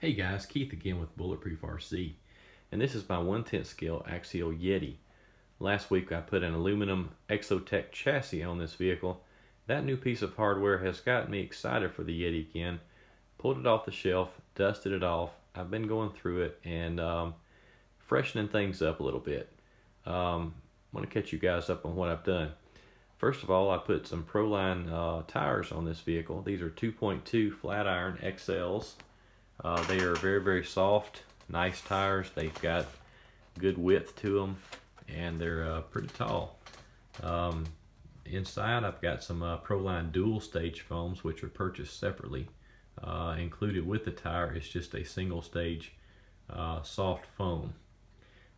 Hey guys, Keith again with Bulletproof RC, and this is my 1 10 scale Axial Yeti. Last week I put an aluminum Exotek chassis on this vehicle. That new piece of hardware has gotten me excited for the Yeti again. Pulled it off the shelf, dusted it off. I've been going through it and um, freshening things up a little bit. Um, I want to catch you guys up on what I've done. First of all, I put some Proline uh, tires on this vehicle. These are 2.2 flat iron XLs. Uh, they are very, very soft, nice tires. They've got good width to them, and they're uh, pretty tall. Um, inside, I've got some uh, Proline dual stage foams, which are purchased separately. Uh, included with the tire is just a single stage uh, soft foam.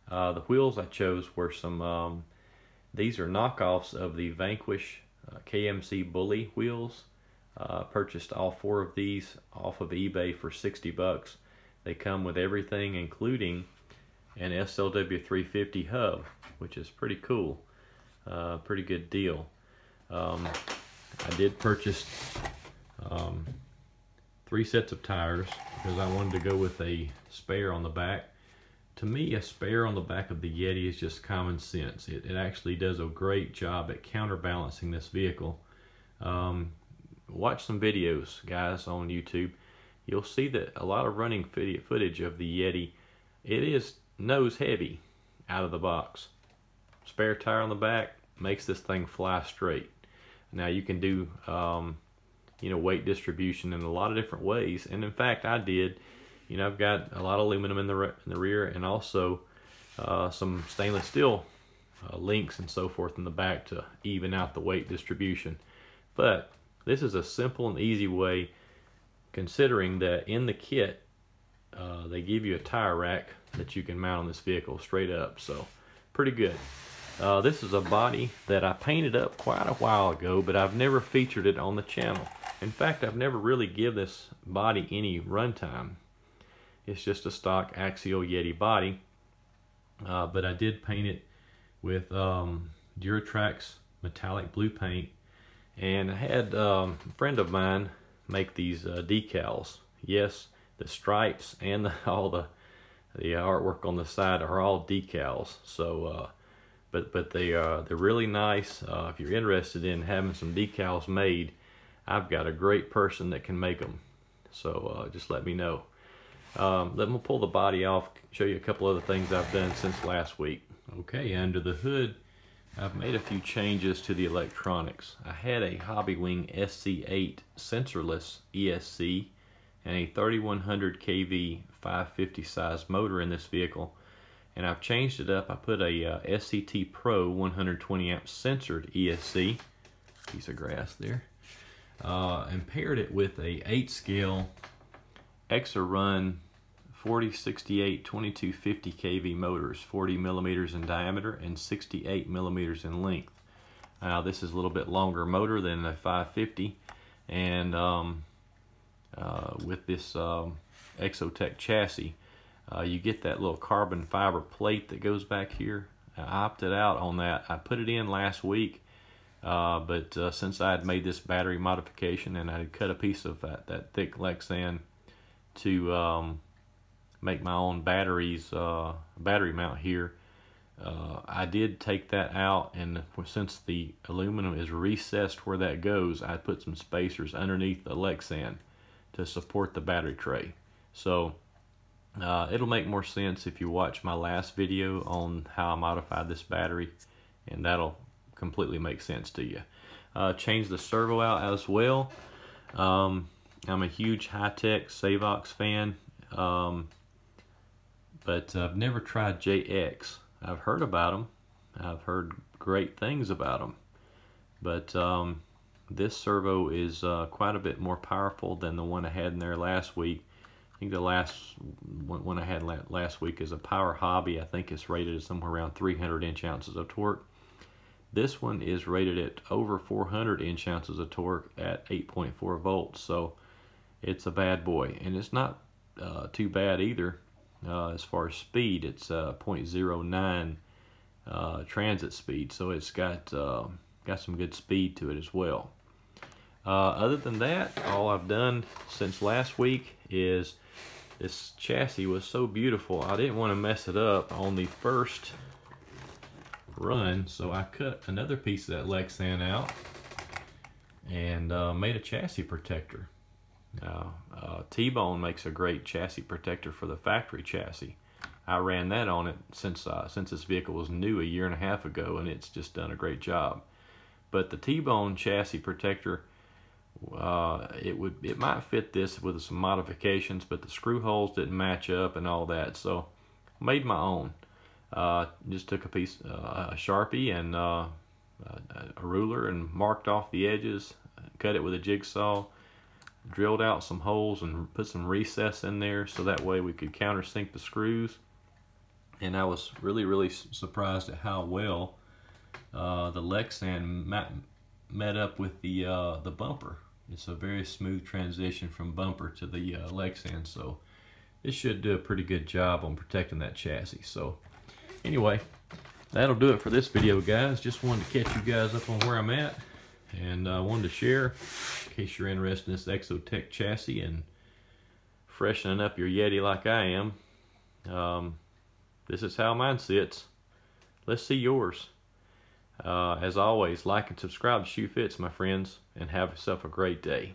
Uh, the wheels I chose were some, um, these are knockoffs of the Vanquish KMC Bully wheels. Uh, purchased all four of these off of eBay for 60 bucks. They come with everything, including an SLW350 hub, which is pretty cool. Uh, pretty good deal. Um, I did purchase um, three sets of tires because I wanted to go with a spare on the back. To me, a spare on the back of the Yeti is just common sense. It, it actually does a great job at counterbalancing this vehicle. Um, watch some videos, guys, on YouTube. You'll see that a lot of running footage of the Yeti, it is nose heavy out of the box. Spare tire on the back makes this thing fly straight. Now you can do, um, you know, weight distribution in a lot of different ways. And in fact, I did. You know, I've got a lot of aluminum in the, in the rear and also uh, some stainless steel uh, links and so forth in the back to even out the weight distribution. But this is a simple and easy way considering that in the kit uh, they give you a tire rack that you can mount on this vehicle straight up so pretty good. Uh, this is a body that I painted up quite a while ago but I've never featured it on the channel. In fact I've never really give this body any runtime. It's just a stock axial Yeti body. Uh, but I did paint it with um, Duratrax metallic blue paint and I had um, a friend of mine make these uh, decals. Yes, the stripes and the, all the the artwork on the side are all decals. So, uh, but but they uh, they're really nice. Uh, if you're interested in having some decals made, I've got a great person that can make them. So uh, just let me know. Um, let me pull the body off, show you a couple other things I've done since last week. Okay, under the hood, I've made a few changes to the electronics. I had a Hobbywing SC8 sensorless ESC and a 3100 kV 550 size motor in this vehicle and I've changed it up. I put a uh, SCT Pro 120 amp sensored ESC, piece of grass there, uh, and paired it with a 8 scale Xerun 40, 68, 22, 50 kV motors, 40 millimeters in diameter and 68 millimeters in length. Now this is a little bit longer motor than the 550 and um, uh, with this um, Exotek chassis uh, you get that little carbon fiber plate that goes back here. I opted out on that. I put it in last week uh, but uh, since I had made this battery modification and I had cut a piece of that, that thick Lexan to um, make my own batteries, uh, battery mount here. Uh, I did take that out and since the aluminum is recessed where that goes, I put some spacers underneath the Lexan to support the battery tray. So uh, it'll make more sense if you watch my last video on how I modified this battery and that'll completely make sense to you. Uh, change the servo out as well. Um, I'm a huge Hitec Savox fan. Um, but I've never tried JX. I've heard about them. I've heard great things about them. But um, this servo is uh, quite a bit more powerful than the one I had in there last week. I think the last one I had last week is a Power Hobby. I think it's rated at somewhere around 300 inch ounces of torque. This one is rated at over 400 inch ounces of torque at 8.4 volts. So it's a bad boy. And it's not uh, too bad either. Uh, as far as speed, it's uh, 0.09 uh, transit speed, so it's got uh, got some good speed to it as well. Uh, other than that, all I've done since last week is this chassis was so beautiful. I didn't want to mess it up on the first run, so I cut another piece of that Lexan out and uh, made a chassis protector. Now, uh, T-Bone makes a great chassis protector for the factory chassis. I ran that on it since uh, since this vehicle was new a year and a half ago, and it's just done a great job. But the T-Bone chassis protector, uh, it would it might fit this with some modifications, but the screw holes didn't match up and all that, so made my own. Uh, just took a piece, uh, a sharpie and uh, a ruler and marked off the edges, cut it with a jigsaw, drilled out some holes and put some recess in there so that way we could countersink the screws and I was really, really surprised at how well uh, the Lexan met, met up with the uh, the bumper. It's a very smooth transition from bumper to the uh, Lexan, so it should do a pretty good job on protecting that chassis. So anyway, that'll do it for this video, guys. Just wanted to catch you guys up on where I'm at, and I uh, wanted to share in case you're interested in this Exotek chassis and freshening up your Yeti like I am. Um, this is how mine sits. Let's see yours. Uh, as always, like and subscribe to Shoe Fits, my friends, and have yourself a great day.